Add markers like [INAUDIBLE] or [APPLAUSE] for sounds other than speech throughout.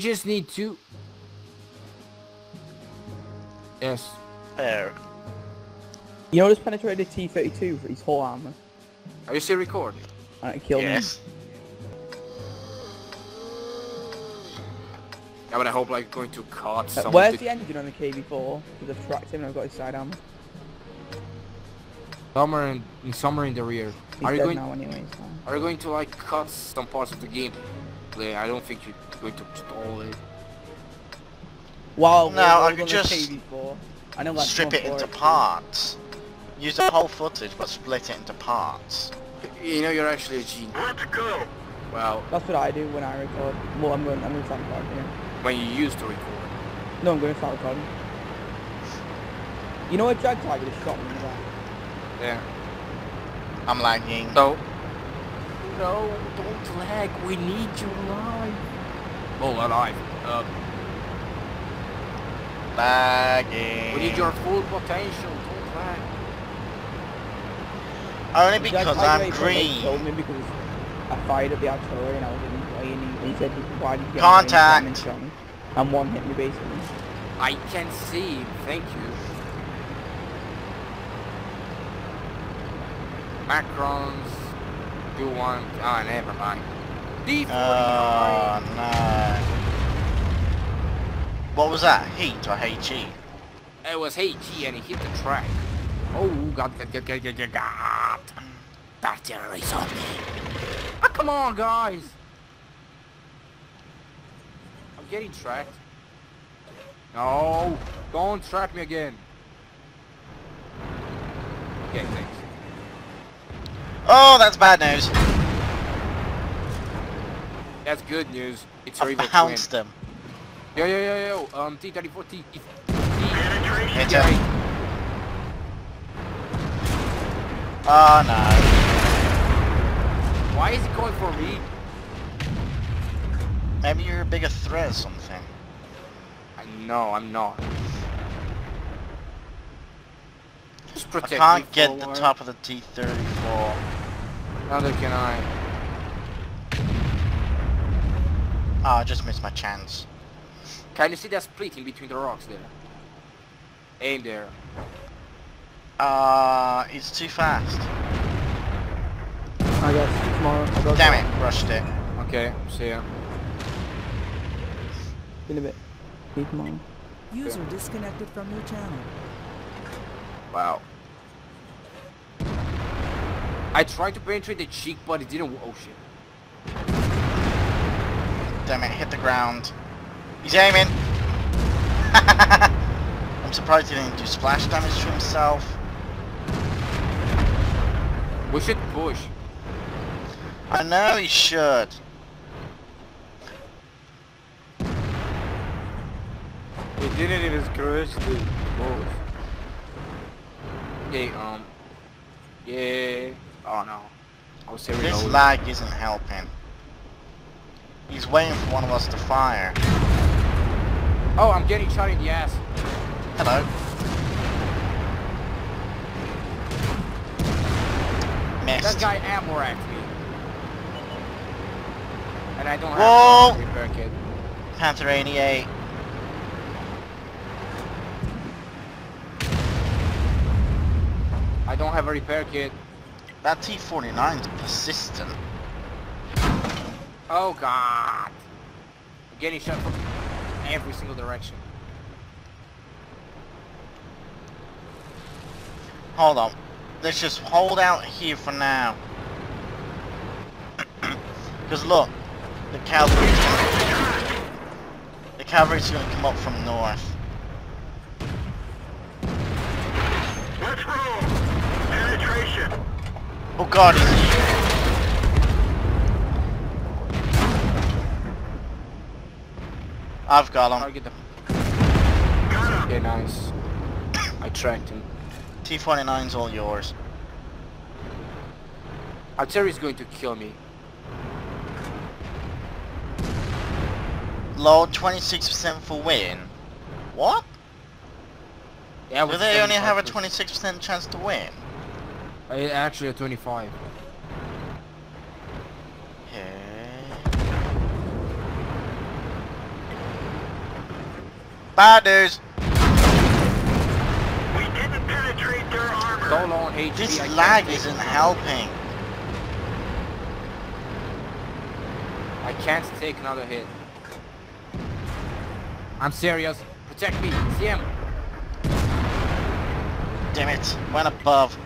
We just need two. Yes. There. You know this penetrated T-32 for his whole armor? Are you still recording? And it killed Yes. Yeah, but I hope like going to cut me. some Uh, of where's the... the engine on the KV-4? Because I've tracked him and I've got his side armor. somewhere in, in somewhere in the rear. He's Are you dead going? now anyway, so... Are you going to like cut some parts of the game? Play? I don't think you're going to stall it. Wow, No, I all could just I know Strip it into it. parts. Use the whole footage, but split it into parts. You know, you're actually a genius. Let's go. Well, That's what I do when I record. Well, I'm going, I'm going to start recording again. when you used to record. No, I'm going to start recording. You know what Jagdtiger just shot me in the back? Yeah. I'm lagging. So. No, don't lag. We need you alive. Oh, alive. Uh, Lagging. we need your full potential. Don't lag. Only because I'm green. killed me because I fired at the artillery and I was in play and he, he said, why did you Contact. And shot me. And one hit me basically. I can see. Thank you. Macrons. Do one. Ah, never mind. D49. Oh no. What was that? Heat or HE? It was HE and he hit the track. Oh, God, God, God, God, God, God, God. That generates on me. Ah, come on, guys. I'm getting tracked. No, don't track me again. Okay. Oh, that's bad news. That's good news. It's a I evil twin. bounced him. Yo, yo, yo, yo, um, T-34, T, T, T, Penetration. Hit him. Oh no. Why is he going for me? Maybe you're a bigger threat or something. I know, I'm not. Just I protect me can't get for a the top of the T-34. Neither can I. Oh, I just missed my chance. Can you see that split in between the rocks there? Aim there. Uh, it's too fast. I guess tomorrow. I got Damn it, rushed it. Okay, see ya. In a bit. See you tomorrow. User disconnected from your channel. Wow. I tried to penetrate the cheek, but it didn't. Oh shit. Damn it, hit the ground. He's aiming. [LAUGHS] I'm surprised he didn't do splash damage to himself. We should push. I know he should. He didn't even his the to both. Okay, um. Yeah. Oh no. I was saying This lag isn't helping. He's waiting for one of us to fire. Oh, I'm getting shot in the ass. Hello. That guy ammo racked me. And I don't Whoa! have a repair kit. Panther 88. I don't have a repair kit. That T-49's persistent. Oh god. I'm getting shot from every single direction. Hold on. Let's just hold out here for now. [CLEARS THROAT] Because look, the cavalry's gonna, the cavalry's gonna come up from north. Oh god, he's here. I've got him. Target the... Got him. Okay, nice. I tracked him. T-49's all yours. Artillery is going to kill me. Low 26% for win. What? Yeah, Do they only have a 26% chance to win? Uh, Actually, a 25. Okay. Bad news. We didn't penetrate their armor. So long, HP. This I lag isn't helping. I can't take another hit. I'm serious. Protect me. CM. Damn it. Went above.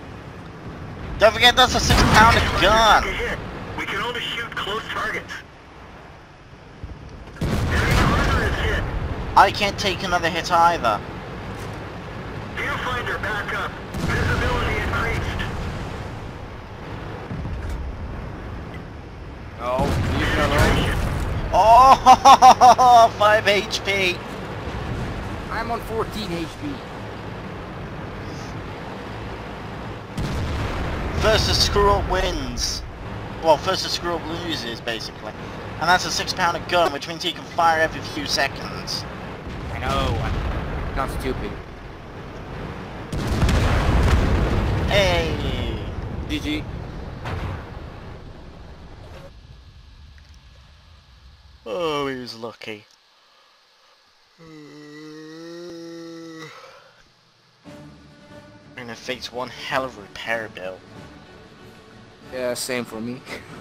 Don't forget that's a six pounder Target gun. took a hit. We can only shoot close targets. Enemy armor is hit. I can't take another hit either. Viewfinder back up. Visibility increased. No, leave me alone. Oh, [LAUGHS] 5 HP. I'm on 14 HP. First to screw up wins. Well, first to screw up loses, basically. And that's a six pounder gun, which means he can fire every few seconds. I know. I'm not stupid. Hey! GG. Oh, he was lucky. [SIGHS] Gonna face one hell of a repair bill. Yeah, same for me. [LAUGHS]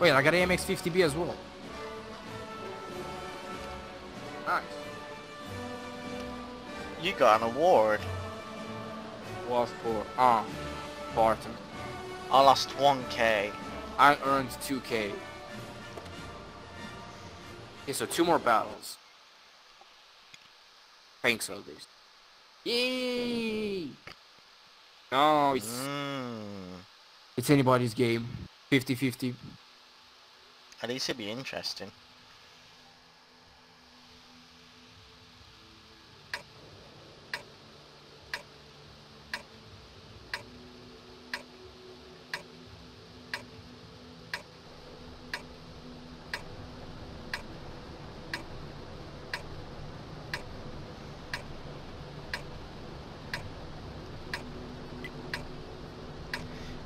Wait, I got AMX50B as well. Nice. You got an award. Was for ah, Barton. I lost 1k. I earned 2k. Okay, so two more battles. Thanks, at least. Yay! No, it's Mm. it's anybody's game. 50-50. At least it'd be interesting.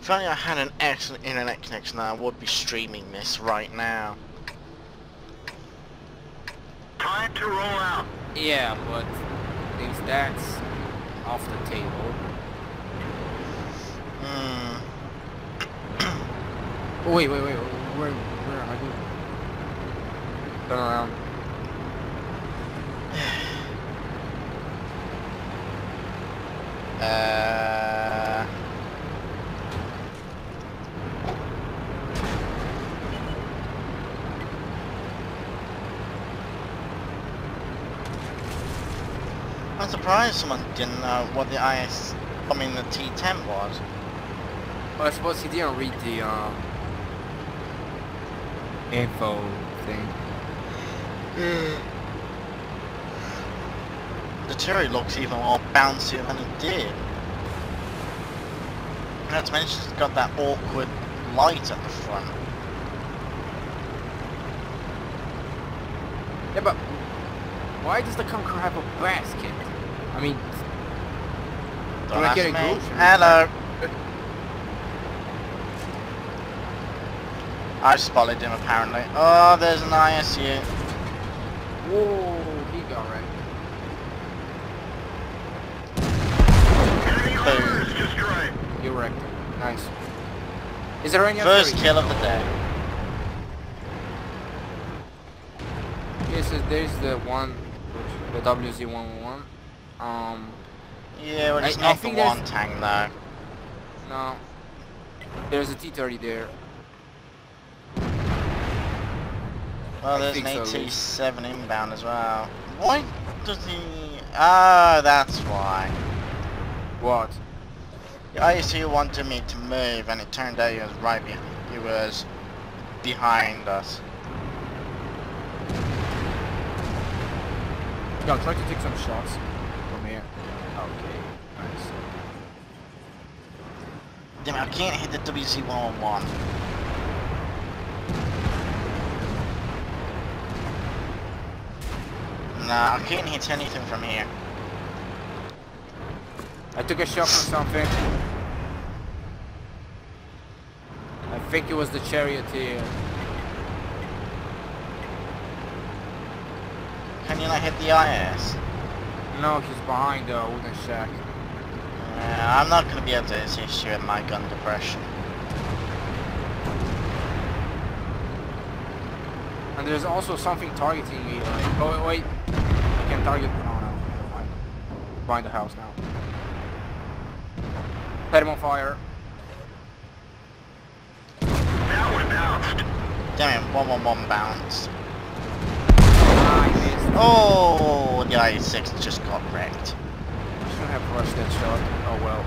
If only I had an excellent internet connection, I would be streaming this right now. Time to roll out. Yeah, but things that's off the table. Hmm. Oh, wait, wait, wait. Where, where am I going? Turn around. [SIGHS] Uh, I'm surprised someone didn't know what the IS, I mean the T10 was. Well, I suppose he didn't read the um info thing. [SIGHS] The turret looks even more bouncier than it did. Not to mention it's got that awkward light at the front. Yeah, but why does the Conqueror have a basket? I mean, Don't I get a grocery? Hello. I spotted him apparently. Oh, there's an ISU. whoa, he got wrecked. Enemy armor is destroyed. You wrecked him. Nice. Is there any First kill of the day. Yes, there's the one, the WZ111. Um, Yeah, well, it's I- I not the think one tank though. no. There's a T30 there. Well, there's an think at least. AT7 inbound as well. Why does he... Ah, that's why. What? The ISU wanted me to move and it turned out he was right behind, he was behind us. Yeah, I'll try to take some shots from here. Okay, nice. Damn, I can't hit the WC-101. Nah, I can't hit anything from here. I took a shot from something. I think it was the charioteer. Can you not hit the IS? No, he's behind the wooden shack. Uh, I'm not going to be able to assist you in my gun depression. And there's also something targeting me, like, oh wait, I can target, oh no, never mind. Behind the house now. Set him on fire. That one bounced. Damn it, 111 bounce. Ah, Oh, the I-6 just got wrecked. Have rushed that shot. Oh well.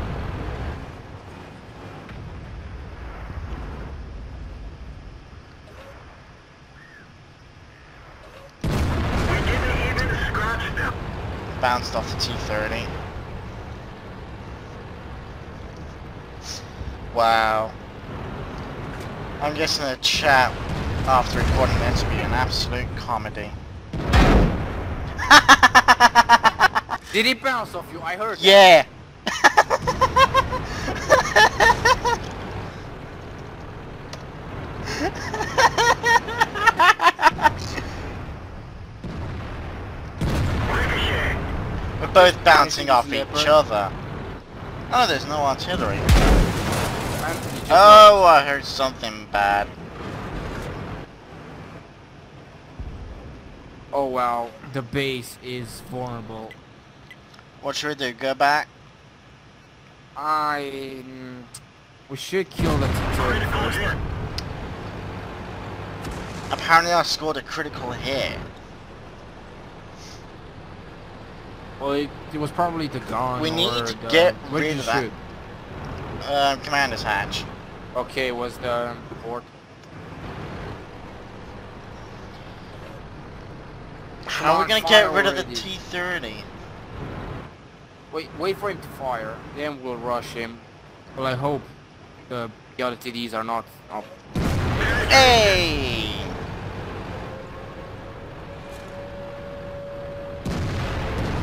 Bounced off the T-30. Wow. I'm guessing the chat after recording this will be an absolute comedy. [LAUGHS] Did he bounce off you? I heard. Yeah! [LAUGHS] We're both bouncing off Slipper. each other. Oh, there's no artillery. Oh, I heard something bad. Oh wow, the base is vulnerable. What should we do? Go back? I... We should kill the T-30 Critical first. hit. Apparently I scored a critical hit. Well, it, it was probably the gun We need to the- get where'd rid of that. shoot? Um, commander's hatch. Okay, it was the port. How are we gonna get rid of the. T-30? Wait, wait for him to fire, then we'll rush him. Well, I hope the, the other TDs are not up. Hey!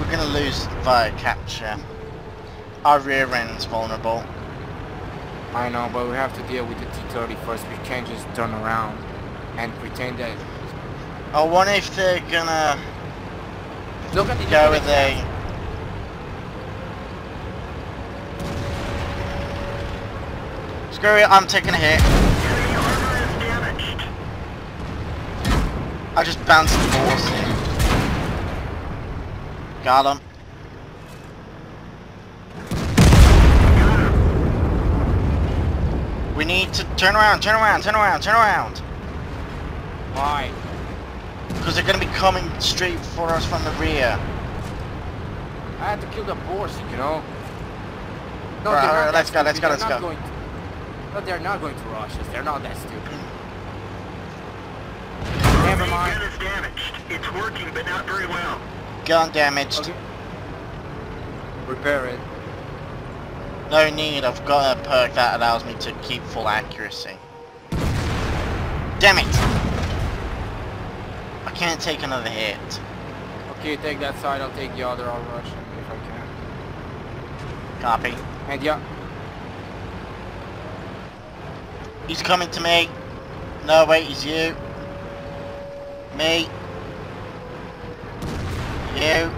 We're gonna lose via capture. Our rear end's vulnerable. I know, but we have to deal with the T-30 first. We can't just turn around and pretend that... Oh, I wonder if they're gonna Look at the go with a... Screw it, I'm taking a hit. Enemy armor is damaged. I just bounced the horse in. Got him. We need to turn around, turn around, turn around, turn around. Why? Because they're going to be coming straight for us from the rear. I had to kill the boars, you know. No, all right, all right, let's go, let's go, let's go. Going to, no, they're not going to rush us. They're not that stupid. Never mind. Gun is damaged. It's working, but not very well. Gun damaged. Okay. Repair it. No need, I've got a perk that allows me to keep full accuracy. Damn it! I can't take another hit. Okay, take that side. I'll take the other. I'll rush him if I can. Copy. And yeah, He's coming to me. No, wait, he's you. Me. You.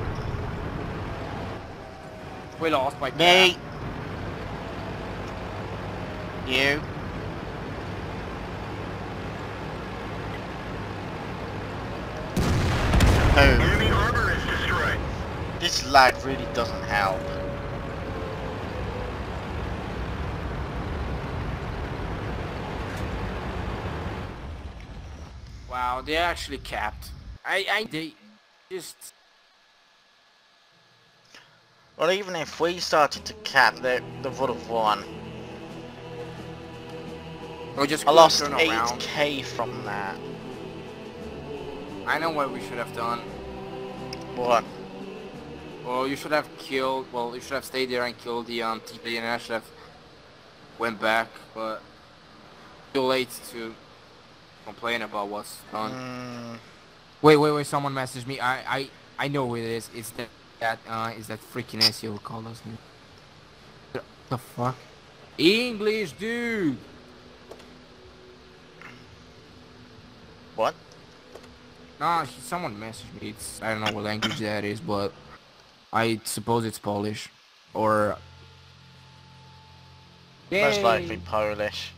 we lost by Me. You. Boom. Enemy armor is destroyed. This lag really doesn't help. Wow, they actually capped. I, I, they just. Well, even if we started to cap, they, they would have won. We just I lost 8k from that. I know what we should have done. What? Well, you should have killed. Well, you should have stayed there and killed the um, TP, and I should have went back. But too late to complain about what's done. Mm, Wait, wait, wait! Someone messaged me. I, I, I know who it is. It's that, that, uh, is that freaking SEO who called us. The, the fuck? English, dude. what? Nah, someone messaged me. It's I don't know what language that is, but I suppose it's Polish or Most likely Polish.